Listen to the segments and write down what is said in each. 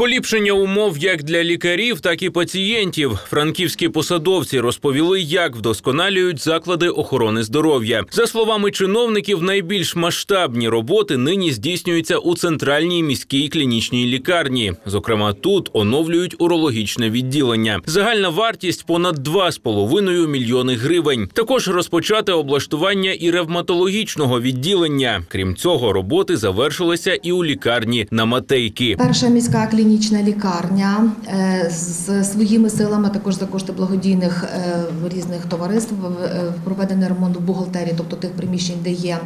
Поліпшення умов як для лікарів, так і пацієнтів. Франківські посадовці розповіли, як вдосконалюють заклади охорони здоров'я. За словами чиновників, найбільш масштабні роботи нині здійснюються у центральній міській клінічній лікарні. Зокрема, тут оновлюють урологічне відділення. Загальна вартість понад 2,5 мільйони гривень. Також розпочати облаштування і ревматологічного відділення. Крім цього, роботи завершилися і у лікарні на Матейки. Перша міська клінічна лікарня е, з своїми силами, також за кошти благодійних е, різних товариств, е, проведений ремонт в бухгалтерії, тобто тих приміщень, де є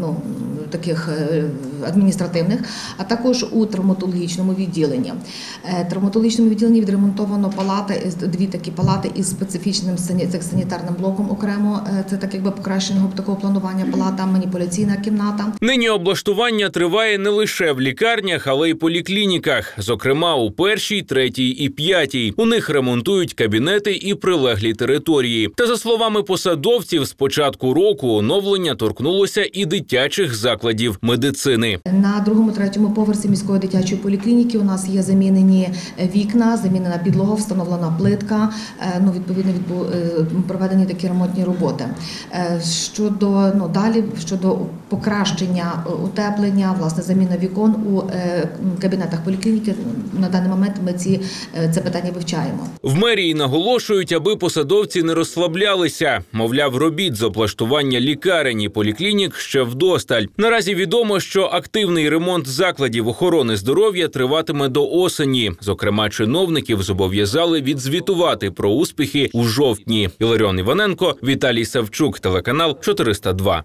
ну, таких адміністративних, а також у травматологічному відділенні. Травматологічному відділенні відремонтовано палати, дві такі палати із специфічним санітарним блоком окремо. Це так якби покращеного такого планування палата, маніпуляційна кімната. Нині облаштування триває не лише в лікарнях, але й поліклініках. Зокрема, у першій, третій і п'ятій. У них ремонтують кабінети і прилеглі території. Та за словами посадовців, з початку року оновлення торкнулося і дитячих закладів медицини. На другому третьому поверсі міської дитячої поліклініки у нас є замінені вікна, замінена підлога, встановлена плитка. е, Ну відповідно е, проведені такі ремонтні роботи. Е, Щодо ну далі щодо покращення е, утеплення, власне, заміна вікон у е, кабінетах поліклініки. На даний момент ми ці е, це питання вивчаємо. В мерії наголошують, аби посадовці не розслаблялися. Мовляв, робіт з облаштування лікарень і поліклінік ще вдосталь. Наразі відомо, що активний ремонт закладів охорони здоров'я триватиме до осені. Зокрема, чиновників зобов'язали відзвітувати про успіхи у жовтні. Іларіон Іваненко, Віталій Савчук, телеканал 402.